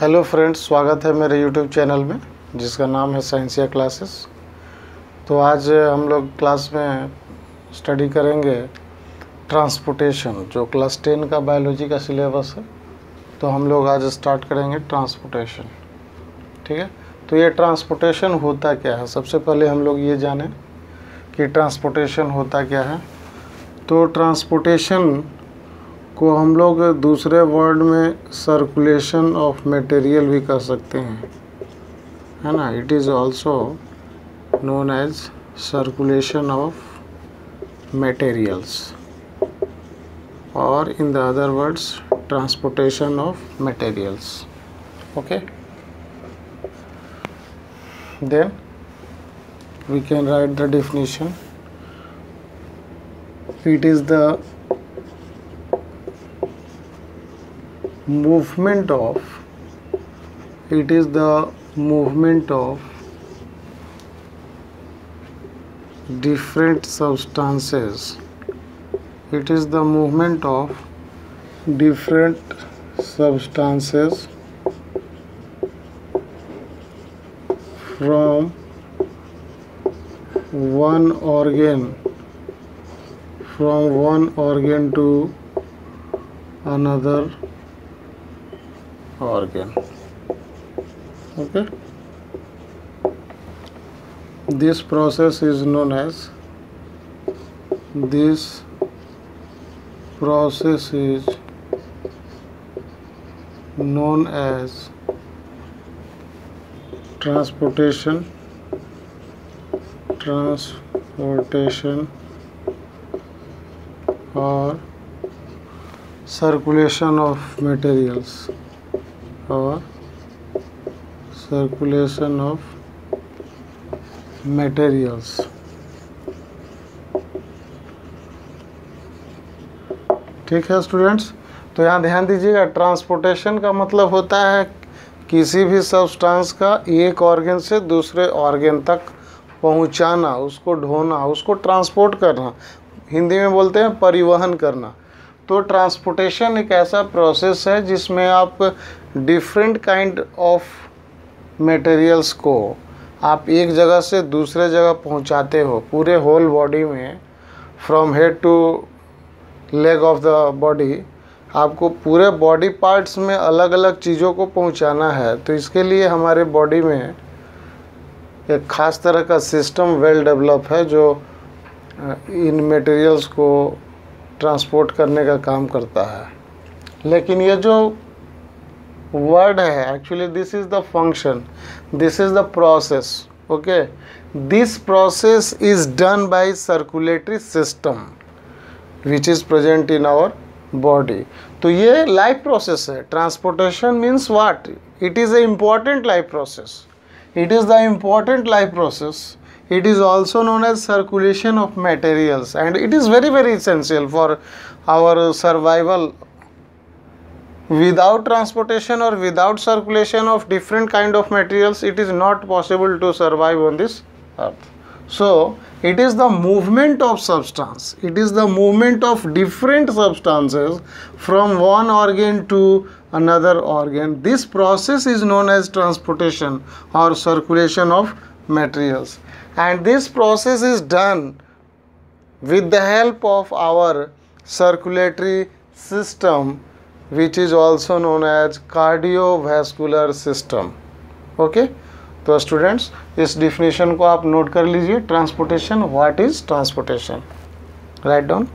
Hello friends स्वागत है मेरे यूट्यूब चैनल में, जिसका नाम है साइंसिया क्लासेस तो आज हम लोग क्लास में स्टडी करेंगे ट्रांसपोर्टेशन जो क्लास टेन का बायोलॉजी का सिलेबस है। तो हम लोग आज स्टार्ट करेंगे ट्रांसपोर्टेशन ठीक है? तो ये ट्रांसपोर्टेशन होता क्या है? सबसे पहले हम लोग ये जानें कि ट्रांसपोर्टेशन होता क्या है। तो ट्रांसपोर्टेशन को हम लोग दूसरे वर्ड में सर्कुलेशन ऑफ़ मटेरियल भी कह सकते हैं। है ना? It is also known as circulation of materials और in the other words transportation of materials okay then we can write the definition. It is the movement of it is the movement of different substances. It is the movement of different substances from one organ from one organ to another organ okay. This process is known as this process is known as transportation transportation or circulation of materials or circulation of materials. ठीक है students तो यहाँ ध्यान दीजिएगा transportation का मतलब होता है किसी भी सब्सटेंस का एक ऑर्गेन से दूसरे ऑर्गेन तक पहुंचाना, उसको ढोना, उसको ट्रांसपोर्ट करना। हिंदी में बोलते हैं परिवहन करना। तो ट्रांसपोर्टेशन एक ऐसा प्रोसेस है जिसमें आप डिफरेंट काइंड ऑफ़ मटेरियल्स को आप एक जगह से दूसरे जगह पहुंचाते हो पूरे होल बॉडी में from head to leg of the body आपको पूरे बॉडी पार्ट्स में अलग अलग चीज़ों को पहुंचाना है। तो इसके लिए हमारे बॉडी में एक ख़ास तरह का सिस्टम वेल डेवलप है जो इन मटेरियल्स को ट्रांसपोर्ट करने का काम करता है। लेकिन ये जो वर्ड है actually this is the function this is the process okay this process is done by circulatory system which is present in our body तो ये लाइफ प्रोसेस है। Transportation means what it is a important life process it is the important life process it is also known as circulation of materials. And it is very very essential for our survival. Without transportation or without circulation of different kind of materials it is not possible to survive on this earth. So it is the movement of substance. It is the movement of different substances from one organ to another organ. This process is known as transportation or circulation of materials and this process is done with the help of our circulatory system which is also known as cardiovascular system okay तो students इस definition को आप note कर लीजिए transportation what is transportation right down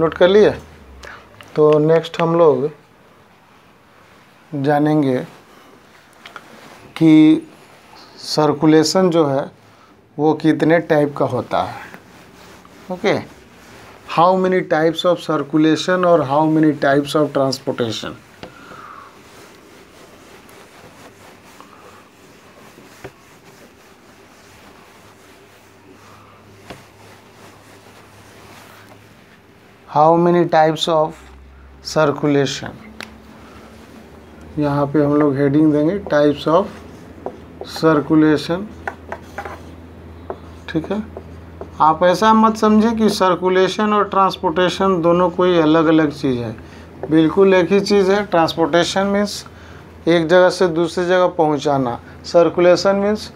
Note कर लिए। तो next हम लोग जानेंगे कि सर्कुलेशन जो है, वो कितने टाइप का होता है। Okay how many types of circulation और how many types of transportation how many types of circulation यहाँ पे हम लोग हेडिंग देंगे टाइप्स ऑफ़ सर्कुलेशन ठीक है? आप ऐसा मत समझें कि सर्कुलेशन और ट्रांसपोर्टेशन दोनों कोई अलग अलग चीज़ है। बिल्कुल एक ही चीज़ है ट्रांसपोर्टेशन मीन्स एक जगह से दूसरी जगह पहुंचाना। सर्कुलेशन मीन्स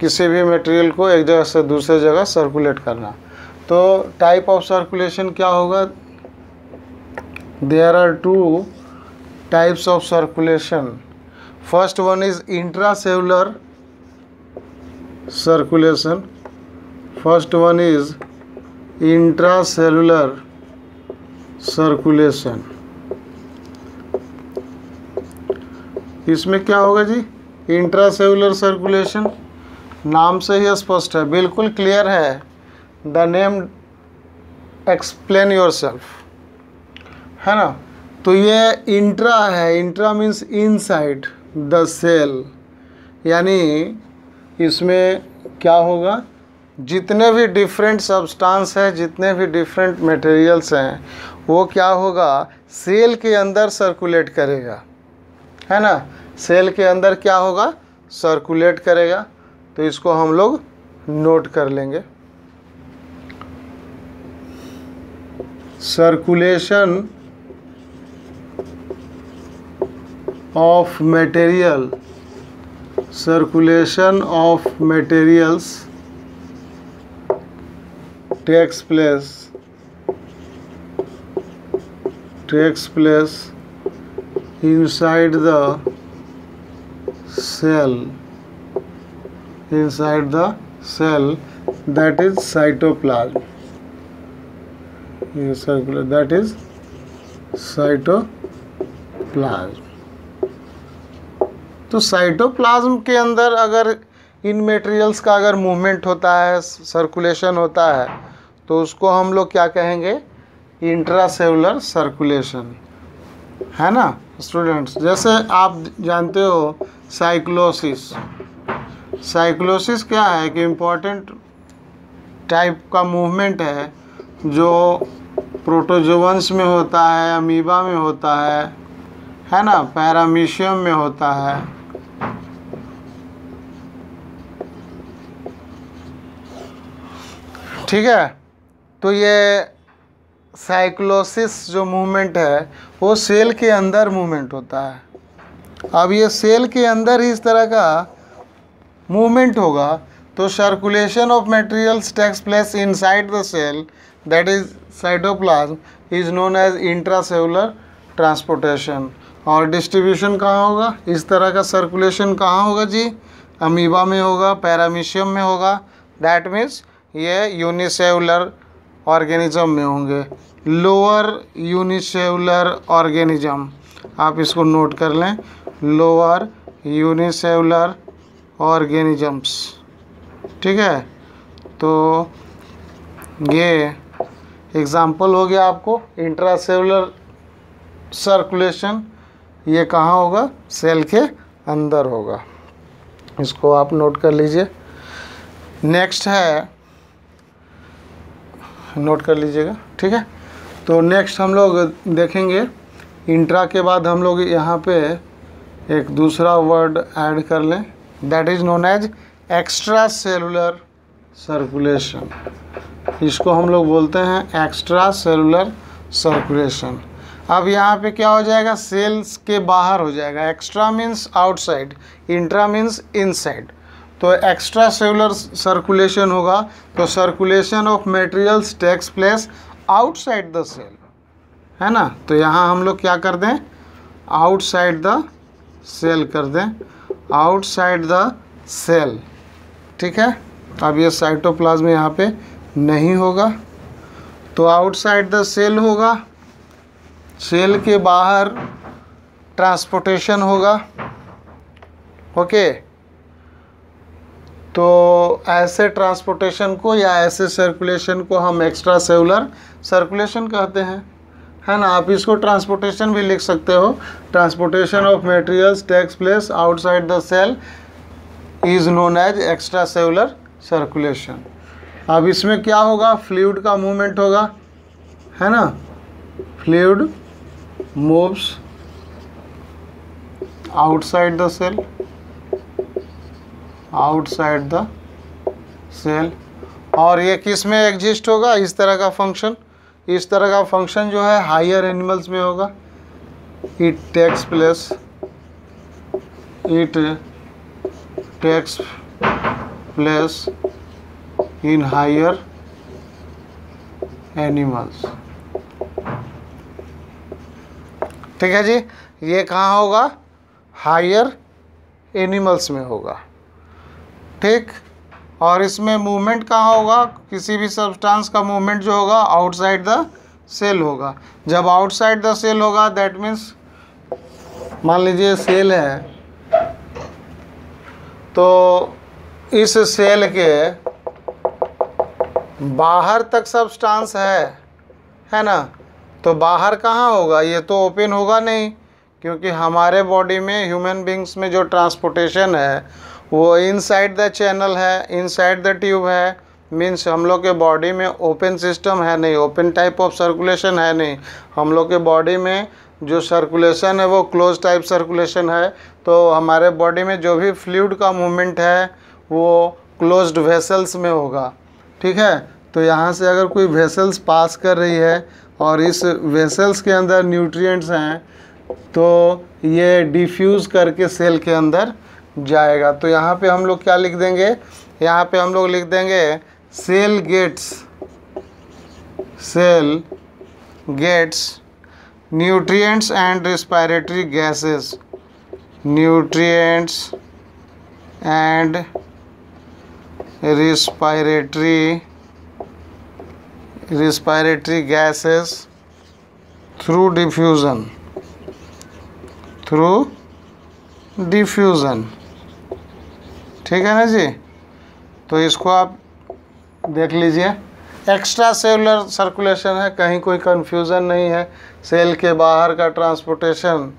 किसी भी मटेरियल को एक जगह से दूसरे जगह सर्कुलेट करना। तो टाइप ऑफ़ सर्कुलेशन क्या होगा? There are two types of circulation first one is intracellular circulation first one is intracellular circulation इसमें क्या होगा जी? इंट्रासेलुलर सर्कुलेशन नाम से ही स्पष्ट है। बिल्कुल क्लियर है। The name explain yourself है ना? तो ये इंट्रा है। Intra means inside the cell. यानी इसमें क्या होगा? जितने भी डिफरेंट सब्सटेंस हैं, जितने भी डिफरेंट मटेरियल्स हैं, वो क्या होगा? सेल के अंदर सर्कुलेट करेगा। है ना? सेल के अंदर क्या होगा? सर्कुलेट करेगा। तो इसको हम लोग नोट कर लेंगे। circulation of material circulation of materials takes place takes place inside the cell inside the cell that is cytoplasm. ये circular that is cytoplasm. तो साइटोप्लाज्म के अंदर अगर इन मटेरियल्स का अगर मूवमेंट होता है सर्कुलेशन होता है तो उसको हम लोग क्या कहेंगे? इंट्रासेलुलर सर्कुलेशन है ना स्टूडेंट्स जैसे आप जानते हो साइक्लोसिस साइक्लोसिस क्या है? कि इम्पोर्टेंट टाइप का मूवमेंट है जो प्रोटोजोवंस में होता है, अमीबा में होता है है ना? पैरामीशियम में होता है। ठीक है? तो ये साइक्लोसिस जो मूवमेंट है, वो सेल के अंदर मूवमेंट होता है। अब ये सेल के अंदर ही इस तरह का मूवमेंट होगा तो circulation of materials takes place inside the cell that is cytoplasm is known as intracellular transportation और डिस्ट्रीब्यूशन कहाँ होगा? इस तरह का सर्कुलेशन कहाँ होगा जी? अमीबा में होगा पैरामीशियम में होगा। दैट मीन्स ये यूनिसेलुलर ऑर्गेनिज्म में होंगे। लोअर यूनिसेलुलर ऑर्गेनिज्म आप इसको नोट कर लें। लोअर यूनिसेलुलर ऑर्गेनिजम्स ठीक है? तो ये एग्ज़ाम्पल हो गया आपको इंट्रासेलुलर सर्कुलेशन ये कहाँ होगा? सेल के अंदर होगा। इसको आप नोट कर लीजिए। नेक्स्ट है नोट कर लीजिएगा, ठीक है? तो नेक्स्ट हम लोग देखेंगे इंट्रा के बाद हम लोग यहाँ पे एक दूसरा वर्ड ऐड कर लें। That is known as extracellular circulation. इसको हम लोग बोलते हैं एक्स्ट्रा सेलुलर सर्कुलेशन अब यहाँ पे क्या हो जाएगा? सेल्स के बाहर हो जाएगा। Extra means outside intra means inside तो एक्स्ट्रा सेलुलर सर्कुलेशन होगा। तो circulation of materials takes place outside the cell है ना? तो यहाँ हम लोग क्या कर दें? आउटसाइड द सेल कर दें। आउटसाइड द सेल ठीक है? अब ये साइटोप्लाज्म यहाँ पे नहीं होगा। तो आउटसाइड द सेल होगा। सेल के बाहर ट्रांसपोर्टेशन होगा। ओके तो ऐसे ट्रांसपोर्टेशन को या ऐसे सर्कुलेशन को हम एक्स्ट्रा सेलुलर सर्कुलेशन कहते हैं। है ना? आप इसको ट्रांसपोर्टेशन भी लिख सकते हो। Transportation of materials takes place outside the cell is known as extracellular circulation अब इसमें क्या होगा? फ्लूड का मूवमेंट होगा, है ना? Fluid moves outside the cell outside the cell और ये किसमें एग्जिस्ट होगा? इस तरह का फ़ंक्शन इस तरह का फ़ंक्शन जो है हायर एनिमल्स में होगा। It takes place it takes place in higher animals ठीक है जी? ये कहाँ होगा? हायर एनिमल्स में होगा। ठीक? और इसमें मूवमेंट कहाँ होगा? किसी भी सब्सटेंस का मूवमेंट जो होगा आउटसाइड द सेल होगा। जब आउटसाइड द सेल होगा दैट मीन्स मान लीजिए सेल है तो इस सेल के बाहर तक सब्सटेंस है है ना? तो बाहर कहाँ होगा? ये तो ओपन होगा नहीं, क्योंकि हमारे बॉडी में ह्यूमन बींग्स में जो ट्रांसपोर्टेशन है, वो इनसाइड द चैनल है इनसाइड द ट्यूब है। मीन्स हम लोग के बॉडी में ओपन सिस्टम है नहीं ओपन टाइप ऑफ़ सर्कुलेशन है नहीं। हम लोग के बॉडी में जो सर्कुलेशन है, वो क्लोज टाइप सर्कुलेशन है। तो हमारे बॉडी में जो भी फ्लूड का मूवमेंट है वो क्लोज्ड वेसल्स में होगा। ठीक है? तो यहाँ से अगर कोई वेसल्स पास कर रही है और इस वेसल्स के अंदर न्यूट्रिएंट्स हैं तो ये डिफ्यूज़ करके सेल के अंदर जाएगा। तो यहाँ पे हम लोग क्या लिख देंगे? यहाँ पे हम लोग लिख देंगे cell gets cell gets nutrients and respiratory gases nutrients and respiratory respiratory gases through diffusion. Through diffusion. ठीक है ना जी? तो इसको आप देख लीजिए। एक्स्ट्रा सेलुलर सर्कुलेशन है, कहीं कोई कंफ्यूजन नहीं है। सेल के बाहर का ट्रांसपोर्टेशन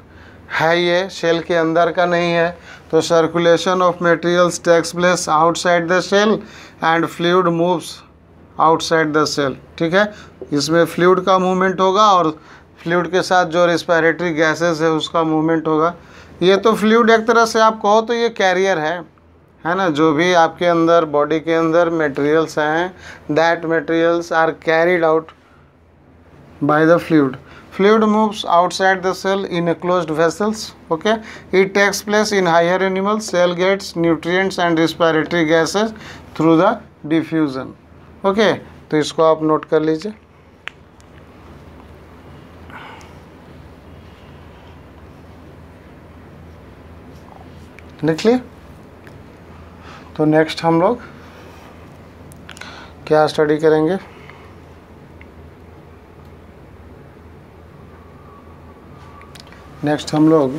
है ये सेल के अंदर का नहीं है। तो circulation of materials takes place outside the cell and fluid moves outside the cell ठीक है? इसमें फ्लूड का मूवमेंट होगा और फ्लूड के साथ जो रिस्पायरेटरी गैसेस है, उसका मूवमेंट होगा। ये तो फ्लूड एक तरह से आप कहो तो ये कैरियर है। है ना? जो भी आपके अंदर बॉडी के अंदर मटेरियल्स हैं that materials are carried out by the fluid fluid moves outside the cell in a closed vessels okay it takes place in higher animals cell gets nutrients and respiratory gases through the diffusion okay तो इसको आप note कर लीजिए लिख लिए तो next हम लोग क्या स्टडी करेंगे नेक्स्ट हम लोग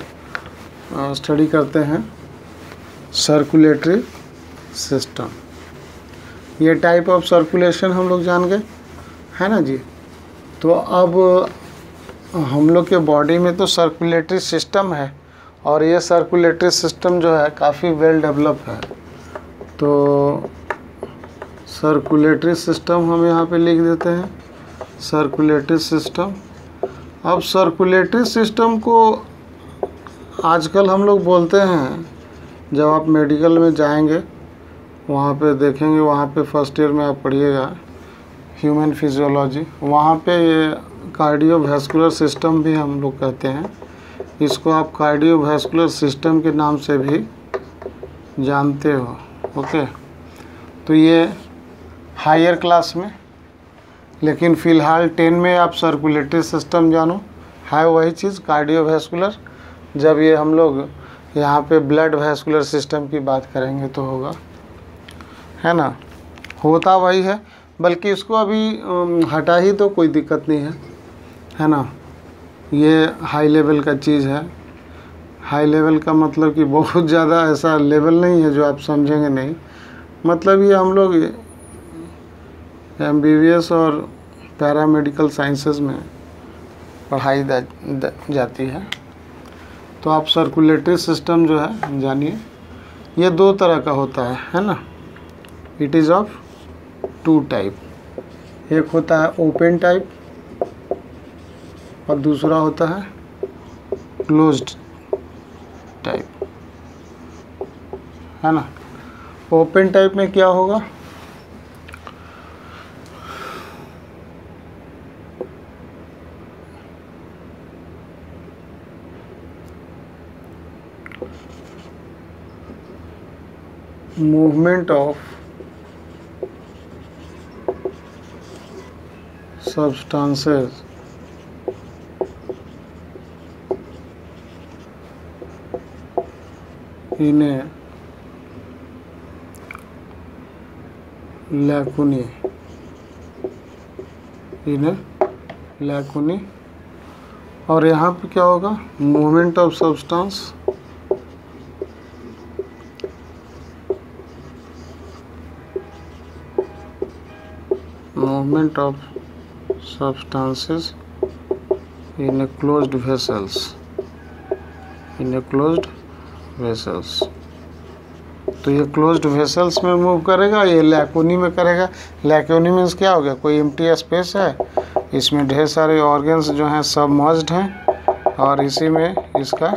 स्टडी करते हैं सर्कुलेटरी सिस्टम ये टाइप ऑफ़ सर्कुलेशन हम लोग जान गए, है ना जी? तो अब हम लोग के बॉडी में तो सर्कुलेटरी सिस्टम है और ये सर्कुलेटरी सिस्टम जो है काफ़ी वेल डेवलप है. तो सर्कुलेटरी सिस्टम हम यहाँ पे लिख देते हैं सर्कुलेटरी सिस्टम अब सर्कुलेटरी सिस्टम को आजकल हम लोग बोलते हैं, जब आप मेडिकल में जाएँगे, वहाँ पे देखेंगे, वहाँ पे फ़र्स्ट ईयर में आप पढ़िएगा ह्यूमन फिजियोलॉजी वहाँ पे ये कार्डियोवैस्कुलर सिस्टम भी हम लोग कहते हैं। इसको आप कार्डियोवैस्कुलर सिस्टम के नाम से भी जानते हो ओके तो ये हायर क्लास में लेकिन फ़िलहाल टेन में आप सर्कुलेटरी सिस्टम जानो। है वही चीज़ कार्डियोवैस्कुलर जब ये हम लोग यहाँ पे ब्लड वैस्कुलर सिस्टम की बात करेंगे तो होगा। है ना? होता वही है, बल्कि इसको अभी हटा ही तो कोई दिक्कत नहीं है। है ना? ये हाई लेवल का चीज़ है। हाई लेवल का मतलब कि बहुत ज़्यादा ऐसा लेवल नहीं है जो आप समझेंगे नहीं। मतलब ये हम लोग एमबीबीएस और पैरामेडिकल साइंसेस में पढ़ाई जाती है। तो आप सर्कुलेटरी सिस्टम जो है, जानिए। ये दो तरह का होता है है ना? It is of two type एक होता है ओपन टाइप और दूसरा होता है क्लोज्ड टाइप है ना? ओपन टाइप में क्या होगा? Movement of substances in a lacunae in a lacunae और यहाँ पे क्या होगा movement of substance movement of substances in a closed vessels. In a closed vessels. तो ये क्लोज्ड वेसल्स में मूव करेगा, ये लैकोनी में करेगा। लैकोनी मीन्स क्या हो गया? कोई एम्प्टी स्पेस है? इसमें ढेर सारे ऑर्गन्स जो हैं सब मर्ज्ड हैं, और इसी में इसका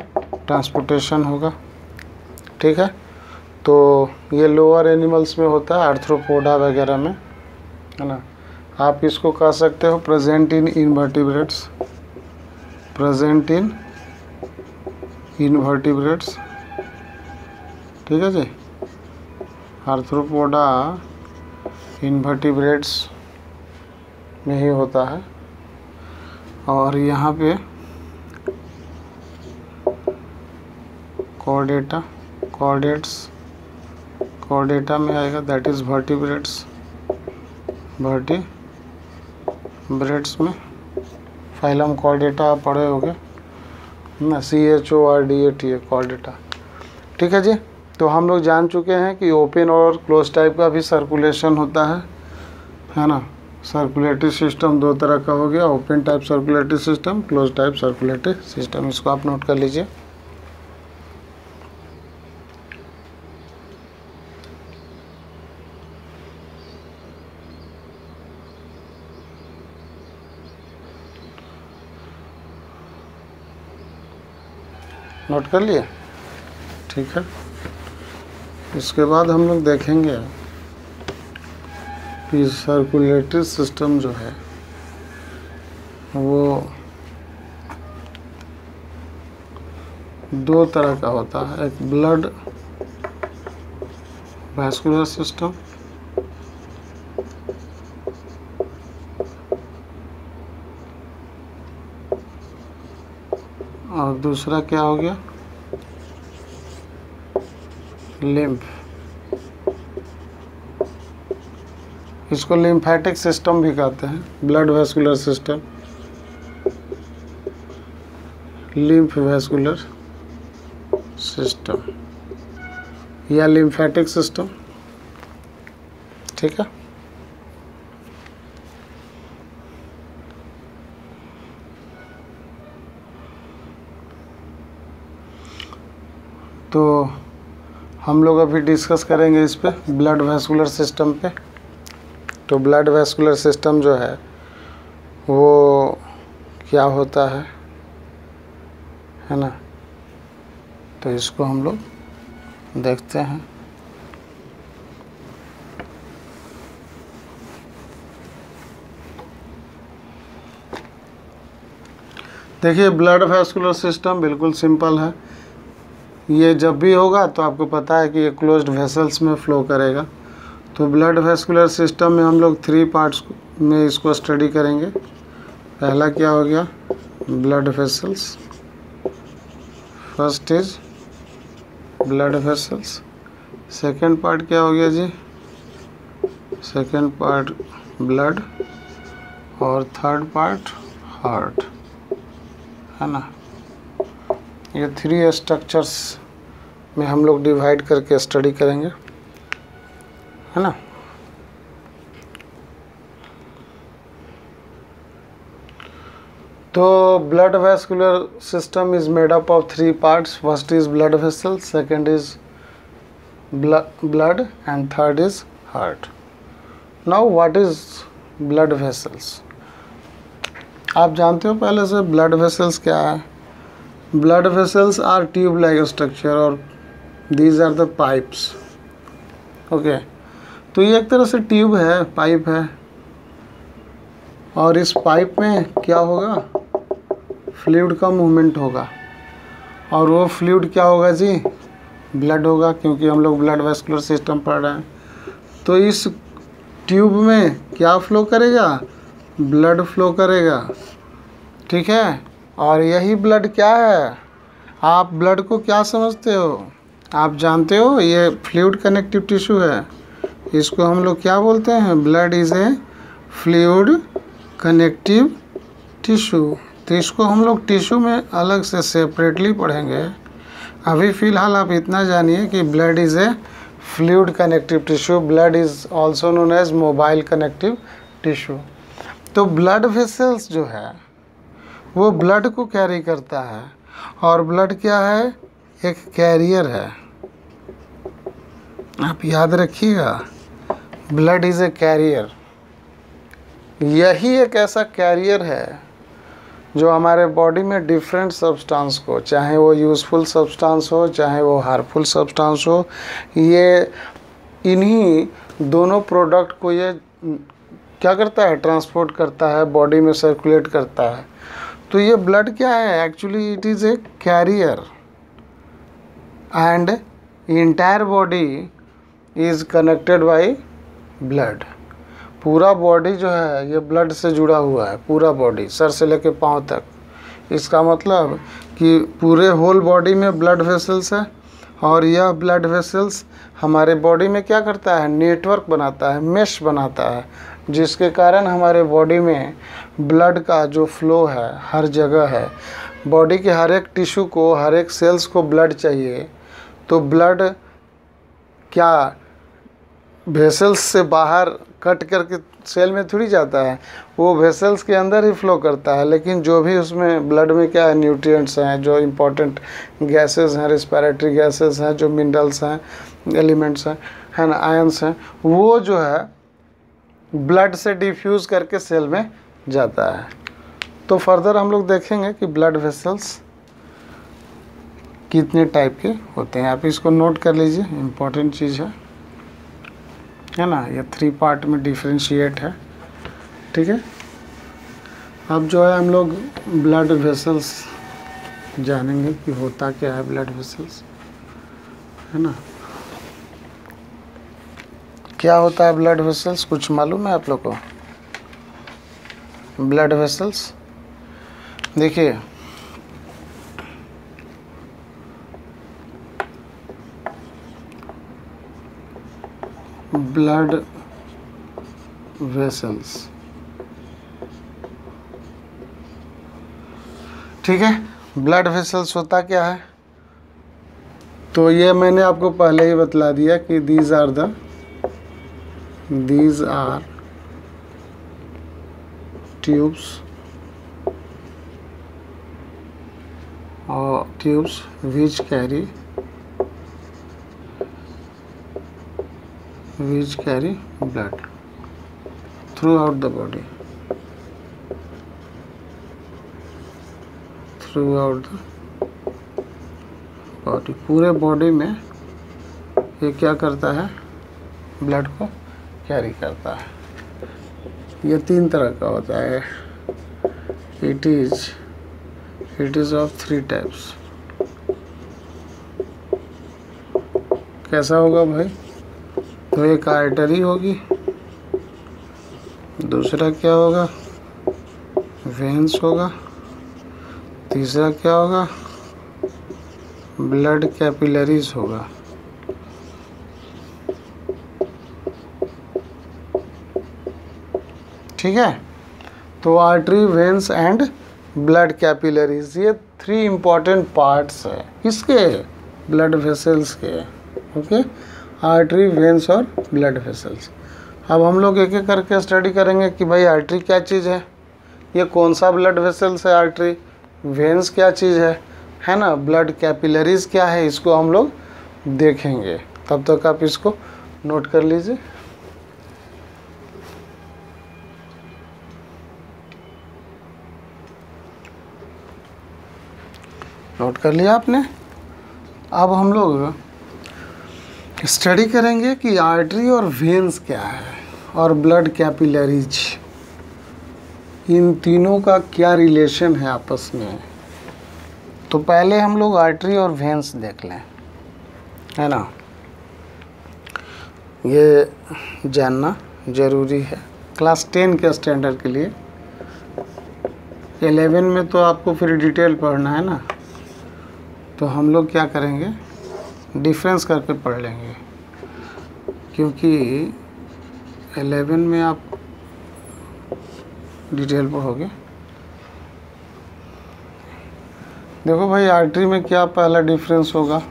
ट्रांसपोर्टेशन होगा। ठीक है? तो ये लोअर एनिमल्स में होता है आर्थ्रोपोडा वगैरह में, है ना? आप इसको कह सकते हो? Present in invertebrates present in invertebrates ठीक है जी? आर्थ्रोपोडा इन्वर्टिब्रेट्स में ही होता है। और यहाँ पे कॉर्डेटा कॉर्डेट्स कॉर्डेटा में आएगा। दैट इज़ वर्टिब्रेट्स वर्टिब्रेट्स में। फाइलम कॉर्डेटा आप पढ़े होगे। ना C H O R D A T A chordata ठीक है जी? तो हम लोग जान चुके हैं कि ओपन और क्लोज टाइप का भी सर्कुलेशन होता है। है ना? सर्कुलेटरी सिस्टम दो तरह का हो गया। Open type circulatory system close type circulatory system इसको आप नोट कर लीजिए। नोट कर लिए? ठीक है। इसके बाद हम लोग देखेंगे। कि सर्कुलेटरी सिस्टम जो है, वो दो तरह का होता है। एक ब्लड वैस्कुलर सिस्टम और दूसरा क्या हो गया? लिम्फ इसको लिम्फेटिक सिस्टम भी कहते हैं blood vascular system lymph vascular system या लिम्फेटिक सिस्टम ठीक है? तो हम लोग अभी डिस्कस करेंगे इस पर ब्लड वेस्कुलर सिस्टम पे। तो ब्लड वेस्कुलर सिस्टम जो है, वो क्या होता है? है ना? तो इसको हम लोग देखते हैं। देखिए ब्लड वेस्कुलर सिस्टम बिल्कुल सिंपल है। ये जब भी होगा तो आपको पता है कि ये क्लोज्ड वेसल्स में फ्लो करेगा। तो ब्लड वेस्कुलर सिस्टम में हम लोग थ्री पार्ट्स में इसको स्टडी करेंगे। पहला क्या हो गया? Blood vessels first is blood vessels second part क्या हो गया जी? सेकंड पार्ट ब्लड और थर्ड पार्ट हार्ट है ना? ये थ्री स्ट्रक्चर्स में हम लोग डिवाइड करके स्टडी करेंगे, है ना? तो blood vascular system is made up of three parts first is blood vessel second is blood and third is heart now what is blood vessels आप जानते हो पहले से ब्लड वेसल्स क्या है? Blood vessels are tube like structure or these are the pipes. Okay तो ये एक तरह से ट्यूब है पाइप है। और इस पाइप में क्या होगा? फ्लूड का मूवमेंट होगा। और वो फ्लूड क्या होगा जी? ब्लड होगा, क्योंकि हम लोग ब्लड वेस्कुलर सिस्टम पढ़ रहे हैं। तो इस ट्यूब में क्या फ्लो करेगा? ब्लड फ्लो करेगा। ठीक है? और यही ब्लड क्या है? आप ब्लड को क्या समझते हो? आप जानते हो ये फ्लूड कनेक्टिव टिश्यू है। इसको हम लोग क्या बोलते हैं? Blood is a fluid connective tissue तो इसको हम लोग टिश्यू में अलग से सेपरेटली पढ़ेंगे। अभी फ़िलहाल आप इतना जानिए कि blood is a fluid connective tissue blood is also known as mobile connective tissue तो ब्लड वेसल्स जो है वो ब्लड को कैरी करता है। और ब्लड क्या है? एक कैरियर है। आप याद रखिएगा ब्लड इज़ ए कैरियर यही एक ऐसा कैरियर है जो हमारे बॉडी में डिफरेंट सब्सटेंस को, चाहे वो यूज़फुल सब्सटेंस हो, चाहे वो हार्मफुल सब्सटेंस हो, ये इन्हीं दोनों प्रोडक्ट को ये क्या करता है? ट्रांसपोर्ट करता है बॉडी में सर्कुलेट करता है। तो ये ब्लड क्या है? Actually it is a carrier and entire body is connected by blood पूरा बॉडी जो है, ये ब्लड से जुड़ा हुआ है, पूरा बॉडी सर से लेकर पाँव तक। इसका मतलब कि पूरे होल बॉडी में ब्लड वेसल्स है और यह ब्लड वेसल्स हमारे बॉडी में क्या करता है? नेटवर्क बनाता है मेश बनाता है। जिसके कारण हमारे बॉडी में ब्लड का जो फ्लो है, हर जगह है बॉडी के हर एक टिश्यू को, हर एक सेल्स को ब्लड चाहिए। तो ब्लड क्या वेसल्स से बाहर कट करके सेल में थोड़ी जाता है? वो वेसल्स के अंदर ही फ्लो करता है, लेकिन जो भी उसमें ब्लड में क्या है न्यूट्रिएंट्स हैं, जो इम्पोर्टेंट गैसेस हैं रिस्पायरेटरी गैसेस हैं, जो मिनरल्स हैं एलिमेंट्स हैं, है ना आयंस हैं, वो जो है ब्लड से डिफ्यूज़ करके सेल में जाता है। तो फर्दर हम लोग देखेंगे कि ब्लड वेसल्स कितने टाइप के होते हैं। आप इसको नोट कर लीजिए इम्पोर्टेंट चीज़ है। है ना? ये थ्री पार्ट में डिफ्रेंशिएट है। ठीक है? अब जो है हम लोग ब्लड वेसल्स जानेंगे कि होता क्या है ब्लड वेसल्स है ना? क्या होता है ब्लड वेसल्स कुछ मालूम है आप लोग को? ब्लड वेसल्स देखिए। ब्लड वेसल्स ठीक है? ब्लड वेसल्स होता क्या है? तो ये मैंने आपको पहले ही बतला दिया कि these are the these are tubes or tubes which carry which carry blood throughout the body throughout the body पूरे बॉडी में ये क्या करता है ब्लड को कैरी करता है। ये तीन तरह का होता है। It is it is of three types कैसा होगा भाई? तो एक आर्टरी होगी। दूसरा क्या होगा? वेंस होगा। तीसरा क्या होगा? ब्लड कैपिलरीज होगा। ठीक है? तो artery veins and blood capillaries ये थ्री इंपॉर्टेंट पार्ट्स है। किसके? ब्लड वेसल्स के। ओके आर्टरी वेंस और ब्लड वेसल्स अब हम लोग एक एक करके स्टडी करेंगे कि भाई आर्टरी क्या चीज़ है? ये कौन सा ब्लड वेसल्स है आर्टरी वेंस क्या चीज़ है? है ना? ब्लड कैपिलरीज क्या है? इसको हम लोग देखेंगे। तब तक आप इसको नोट कर लीजिए। नोट कर लिया आपने। अब हम लोग स्टडी करेंगे कि आर्टरी और वेन्स क्या है और ब्लड कैपिलरीज इन तीनों का क्या रिलेशन है आपस में? तो पहले हम लोग आर्टरी और वेन्स देख लें। है ना? ये जानना ज़रूरी है। क्लास टेन के स्टैंडर्ड के लिए। एलेवन में तो आपको फिर डिटेल पढ़ना है ना। तो हम लोग क्या करेंगे? डिफरेंस करके पढ़ लेंगे। क्योंकि एलेवन में आप डिटेल पढ़ोगे। देखो भाई आर्टरी में क्या पहला डिफरेंस होगा?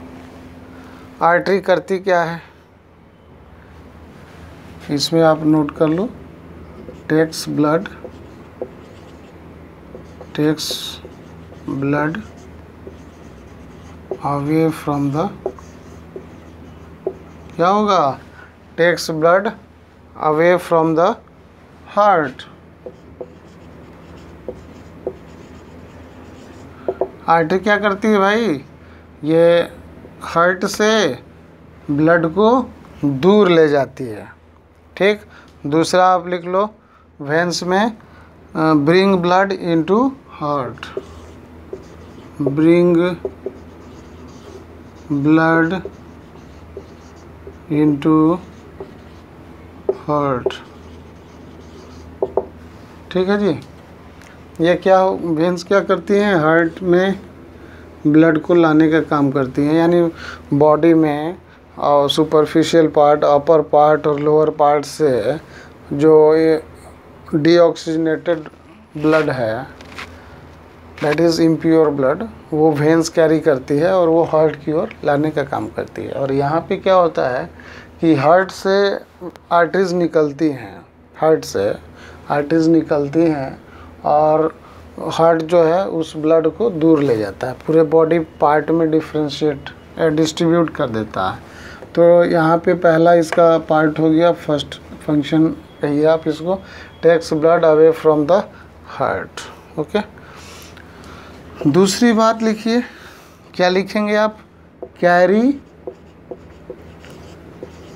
आर्टरी करती क्या है? इसमें आप नोट कर लो। Takes blood takes blood away from the क्या होगा? Takes blood away from the heart artery क्या करती है भाई? ये हार्ट से ब्लड को दूर ले जाती है। ठीक? दूसरा आप लिख लो। वेंस में bring blood into heart bring blood into heart ठीक है जी? ये क्या वेंस क्या करती हैं? हार्ट में ब्लड को लाने का काम करती हैं। यानी बॉडी में, और सुपरफिशियल पार्ट अपर पार्ट और लोअर पार्ट से जो ये डीऑक्सीजनेटेड ब्लड है दैट इज़ इम्प्योर ब्लड वो वेंस कैरी करती है और वो हार्ट की ओर लाने का काम करती है। और यहाँ पे क्या होता है कि हार्ट से आर्टरीज निकलती हैं। हार्ट से आर्टरीज निकलती हैं और हार्ट जो है उस ब्लड को दूर ले जाता है। पूरे बॉडी पार्ट में डिफ्रेंशिएट डिस्ट्रीब्यूट कर देता है। तो यहाँ पे पहला इसका पार्ट हो गया फ़र्स्ट फ़ंक्शन कहिए आप इसको takes blood away from the heart okay दूसरी बात लिखिए। क्या लिखेंगे आप? Carry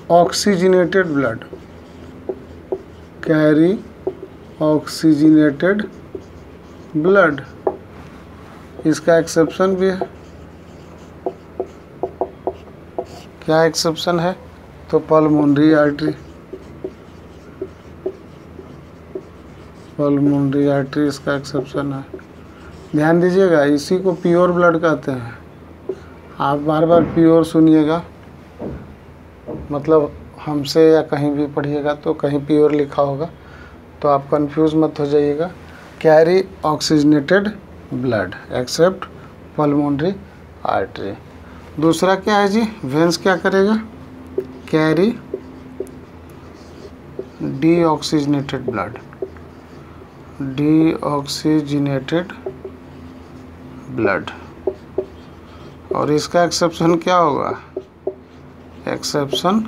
oxygenated blood. Carry oxygenated blood. इसका एक्सेप्शन भी है। क्या एक्सेप्शन है? तो पल्मोनरी आर्टरी। पल्मोनरी आर्टरी इसका एक्सेप्शन है। ध्यान दीजिएगा, इसी को प्योर ब्लड कहते हैं। आप बार बार प्योर सुनिएगा। मतलब हमसे या कहीं भी पढ़िएगा तो कहीं प्योर लिखा होगा तो आप कंफ्यूज मत हो जाइएगा। Carry oxygenated blood except pulmonary artery दूसरा क्या है जी? वेंस क्या करेगा? Carry deoxygenated blood deoxygenated blood और इसका एक्सेप्शन क्या होगा? एक्सेप्शन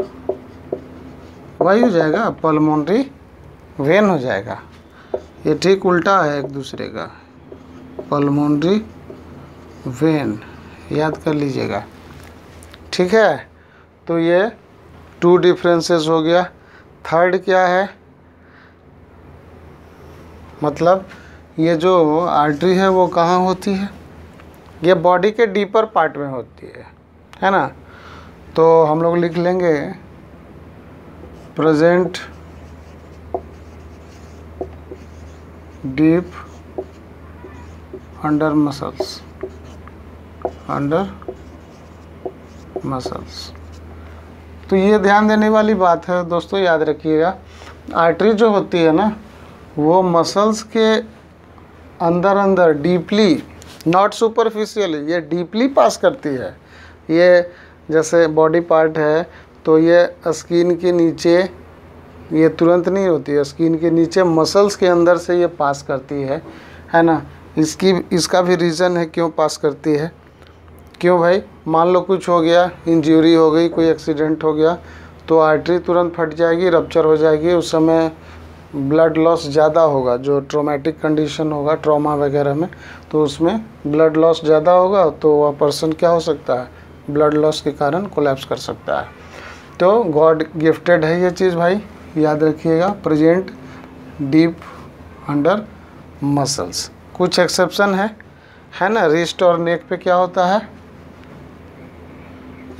वही हो जाएगा पल्मोनरी वेन हो जाएगा। ये ठीक उल्टा है एक दूसरे का। पल्मोनरी वेन याद कर लीजिएगा। ठीक है? तो ये टू डिफरेंसेस हो गया। थर्ड क्या है? मतलब ये जो आर्टरी है वो कहाँ होती है? ये बॉडी के डीपर पार्ट में होती है है ना? तो हम लोग लिख लेंगे present deep under muscles under muscles तो ये ध्यान देने वाली बात है, दोस्तों, याद रखिएगा। आर्टरी जो होती है ना, वो मसल्स के अंदर अंदर डीपली नॉट सुपरफिशियल ये डीपली पास करती है। ये जैसे बॉडी पार्ट है तो ये स्किन के नीचे, ये तुरंत नहीं होती है। स्किन के नीचे मसल्स के अंदर से ये पास करती है है ना? इसकी, इसका भी रीज़न है क्यों पास करती है। क्यों भाई? मान लो कुछ हो गया इंजरी हो गई, कोई एक्सीडेंट हो गया तो आर्टरी तुरंत फट जाएगी रप्चर हो जाएगी, उस समय ब्लड लॉस ज़्यादा होगा, जो ट्रोमेटिक कंडीशन होगा ट्रॉमा वगैरह में तो उसमें ब्लड लॉस ज़्यादा होगा तो वह पर्सन क्या हो सकता है? ब्लड लॉस के कारण कोलैप्स कर सकता है। तो गॉड गिफ्टेड है ये चीज़ भाई, याद रखिएगा प्रेजेंट डीप अंडर मसल्स कुछ एक्सेप्शन है है ना? रिस्ट और नेक पे क्या होता है?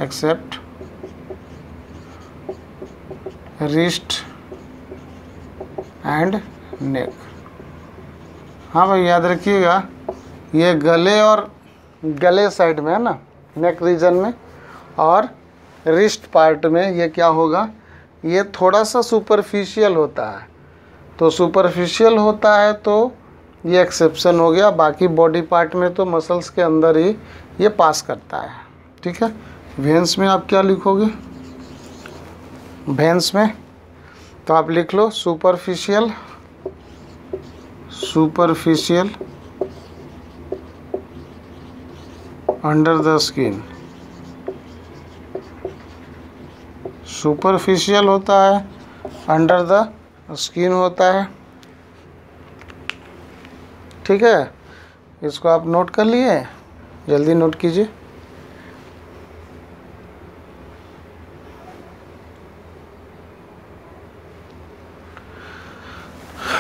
एक्सेप्ट रिस्ट एंड नेक हाँ भाई, याद रखिएगा, ये गले और गले साइड में है ना नेक रीजन में और रिस्ट पार्ट में ये क्या होगा, ये थोड़ा सा सुपरफिशियल होता है। तो सुपरफिशियल होता है तो ये एक्सेप्शन हो गया, बाकी बॉडी पार्ट में तो मसल्स के अंदर ही ये पास करता है। ठीक है? वेंस में आप क्या लिखोगे? वेंस में? तो आप लिख लो superficial superficial under the skin superficial होता है अंडर द स्किन होता है। ठीक है? इसको आप नोट कर लिए? जल्दी नोट कीजिए।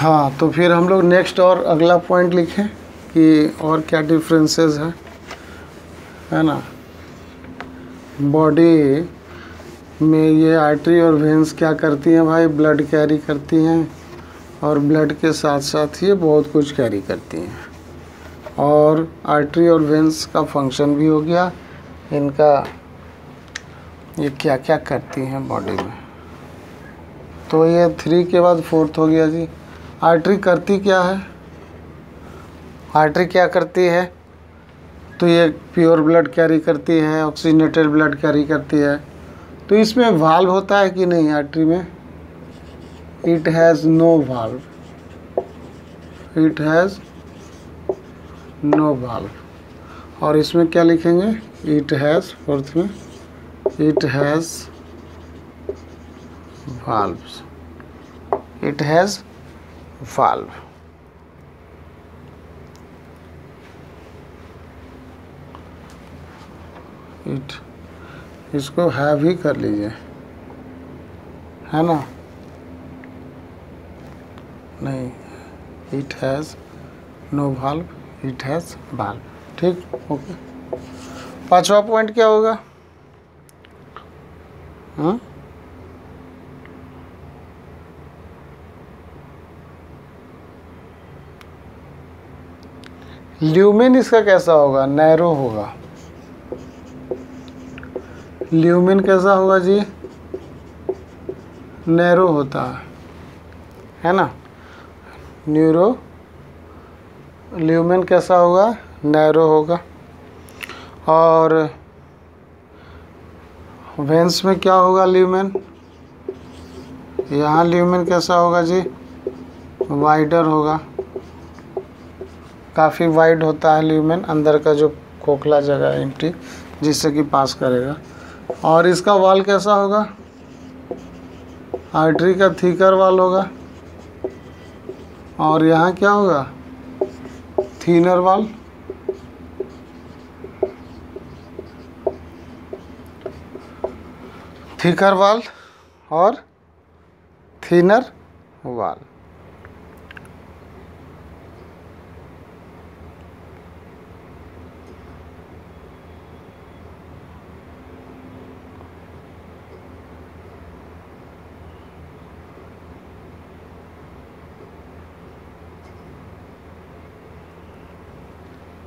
हाँ तो फिर हम लोग नेक्स्ट और अगला पॉइंट लिखें कि और क्या डिफरेंसेस है है ना? बॉडी में ये आर्टरी और वेंस क्या करती हैं भाई? ब्लड कैरी करती हैं और ब्लड के साथ साथ ये बहुत कुछ कैरी करती हैं। और आर्टरी और वेंस का फ़ंक्शन भी हो गया। इनका ये क्या क्या करती हैं बॉडी में? तो ये थ्री के बाद फोर्थ हो गया जी। आर्टरी करती क्या है? आर्टरी क्या करती है? तो ये प्योर ब्लड कैरी करती है ऑक्सीजनेटेड ब्लड कैरी करती है। तो इसमें वाल्व होता है कि नहीं आर्टरी में? It has no valve it has no valve और इसमें क्या लिखेंगे? इट हैज़ फोर्थ में it has valves. It has valve. It, इसको हैव ही कर लीजिए। है ना? नहीं it has no valve it has valve ठीक? ओके पांचवा पॉइंट क्या होगा? हाँ? ल्यूमिन इसका कैसा होगा? नैरो होगा। ल्यूमिन कैसा होगा जी? नैरो होता है। है ना? न्यूरो ल्यूमिन कैसा होगा? नैरो होगा। और वेंस में क्या होगा ल्यूमिन? यहाँ ल्यूमिन कैसा होगा जी? वाइडर होगा। काफ़ी वाइड होता है ल्यूमेन अंदर का जो खोखला जगह है एम्प्टी जिससे कि पास करेगा। और इसका वाल कैसा होगा? आर्टरी का थीकर वाल होगा। और यहाँ क्या होगा? थीनर वाल थीकर वाल और थीनर वाल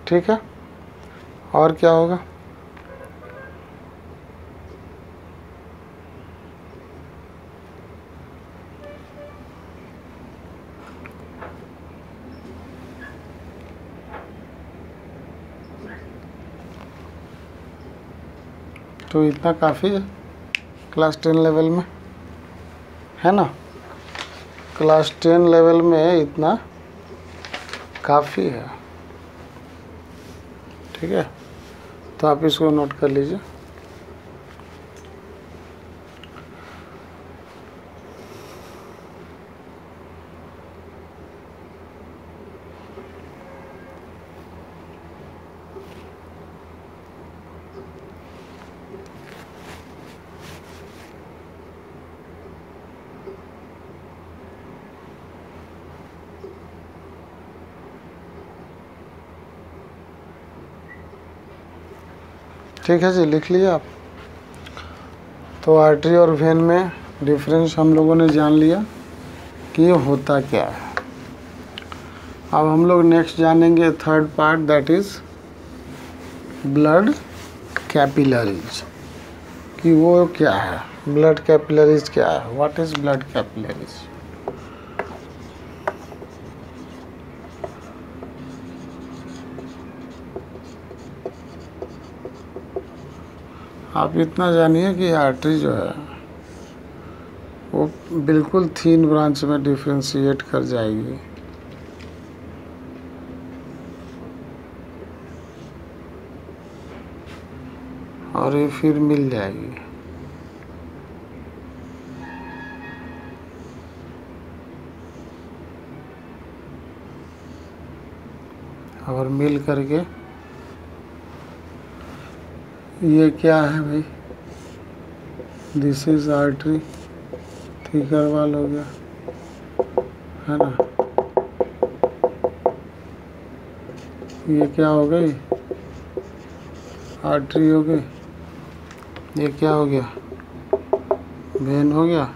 ठीक है? और क्या होगा? तो इतना काफ़ी है क्लास टेन लेवल में, है ना? क्लास टेन लेवल में इतना काफ़ी है। ठीक है? तो आप इसको नोट कर लीजिए। ठीक है जी, लिख लिया आप। तो आर्टरी और वेन में डिफरेंस हम लोगों ने जान लिया कि ये होता क्या है। अब हम लोग नेक्स्ट जानेंगे third part that is blood capillaries कि वो क्या है? ब्लड कैपिलरीज क्या है? व्हाट इज़ ब्लड कैपिलरीज आप इतना जानिए कि आर्टरी जो है, वो बिल्कुल थीन ब्रांच में डिफ्रेंशिएट कर जाएगी। और ये फिर मिल जाएगी। और मिल करके ये क्या है भाई? दिस इज़ आर्टरी थिकर वाल हो गया। है ना? ये क्या हो गई? आर्टरी हो गई। ये क्या हो गया? वेन हो गया।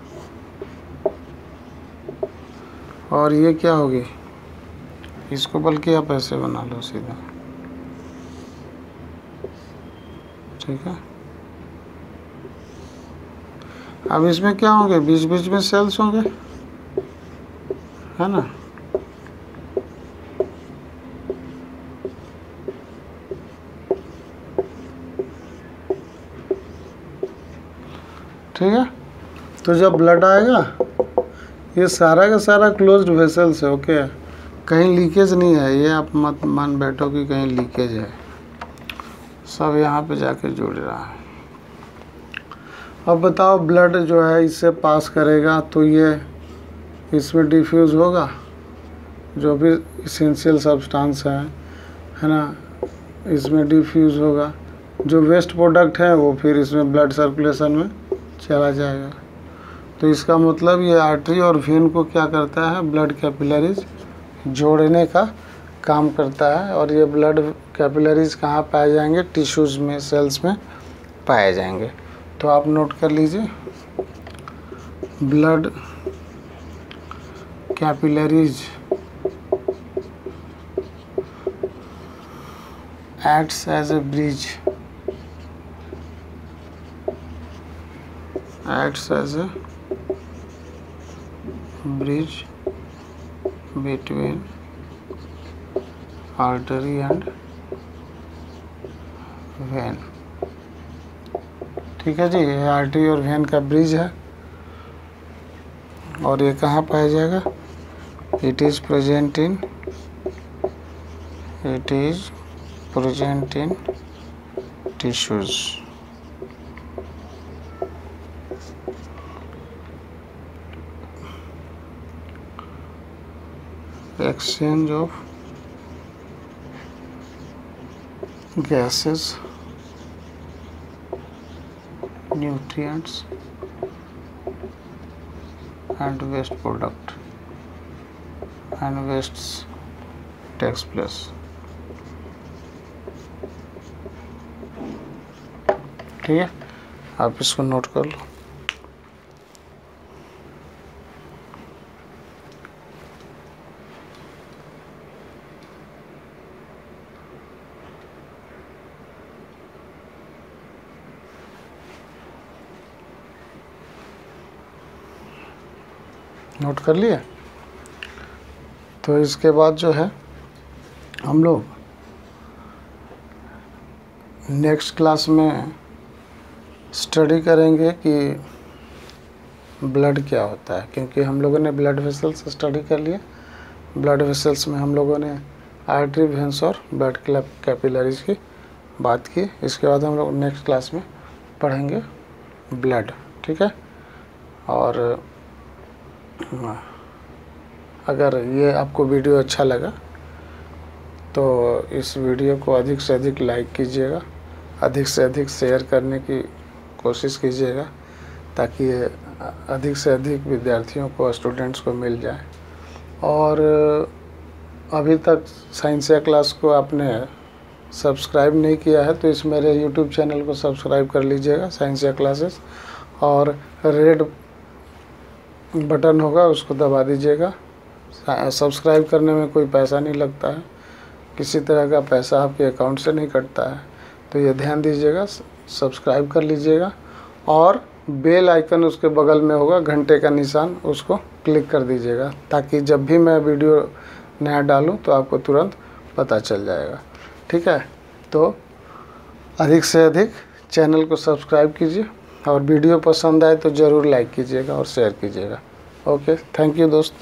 और ये क्या हो गई? इसको बल्कि आप ऐसे बना लो सीधा। ठीक है? अब इसमें क्या होंगे? बीच बीच में सेल्स होंगे? है ना? ठीक है? तो जब ब्लड आएगा, ये सारा का सारा क्लोज्ड वेसल्स है ओके कहीं लीकेज नहीं है, ये आप मत मान बैठो कि कहीं लीकेज है। सब यहाँ पे जाके जुड़ रहा है। अब बताओ ब्लड जो है इससे पास करेगा तो ये इसमें डिफ्यूज़ होगा? जो भी इसेंशियल सब्सटेंस है है ना, इसमें डिफ्यूज़ होगा। जो वेस्ट प्रोडक्ट है, वो फिर इसमें ब्लड सर्कुलेशन में चला जाएगा। तो इसका मतलब ये आर्टरी और वेन को क्या करता है? ब्लड कैपिलरीज जोड़ने का काम करता है और ये ब्लड कैपिलरीज कहाँ पाए जाएँगे? टिश्यूज़ में सेल्स में पाए जाएँगे। तो आप नोट कर लीजिए। Blood capillaries acts as a bridge acts as a bridge between artery and vein ठीक है जी, ये आर्टरी और वेन का ब्रिज है। और ये कहाँ पाया जाएगा? It is present in it is present in tissues. Exchange of gases, nutrients and waste product and wastes takes place. ठीक है आप इसको नोट कर लो नोट कर लिया तो इसके बाद जो है, हम लोग नेक्स्ट क्लास में स्टडी करेंगे कि ब्लड क्या होता है। क्योंकि हम लोगों ने ब्लड वेसल्स स्टडी कर लिया ब्लड वेसल्स में हम लोगों ने आर्टरी वेंस और ब्लड क्लब कैपिलरीज की बात की। इसके बाद हम लोग नेक्स्ट क्लास में पढ़ेंगे ब्लड ठीक है? और अगर ये आपको वीडियो अच्छा लगा तो इस वीडियो को अधिक से अधिक लाइक कीजिएगा, अधिक से अधिक शेयर करने की कोशिश कीजिएगा, ताकि ये अधिक से अधिक विद्यार्थियों को, स्टूडेंट्स को मिल जाए। और अभी तक साइंसिया क्लास को आपने सब्सक्राइब नहीं किया है तो इस मेरे यूट्यूब चैनल को सब्सक्राइब कर लीजिएगा साइंसिया क्लासेस। और रेड बटन होगा, उसको दबा दीजिएगा। सब्सक्राइब करने में कोई पैसा नहीं लगता है। किसी तरह का पैसा आपके अकाउंट से नहीं कटता है। तो ये ध्यान दीजिएगा सब्सक्राइब कर लीजिएगा और बेल आइकन उसके बगल में होगा, घंटे का निशान, उसको क्लिक कर दीजिएगा ताकि जब भी मैं वीडियो नया डालूं तो आपको तुरंत पता चल जाएगा। ठीक है? तो अधिक से अधिक चैनल को सब्सक्राइब कीजिए। और वीडियो पसंद आए तो ज़रूर लाइक कीजिएगा और शेयर कीजिएगा। ओके थैंक यू दोस्त।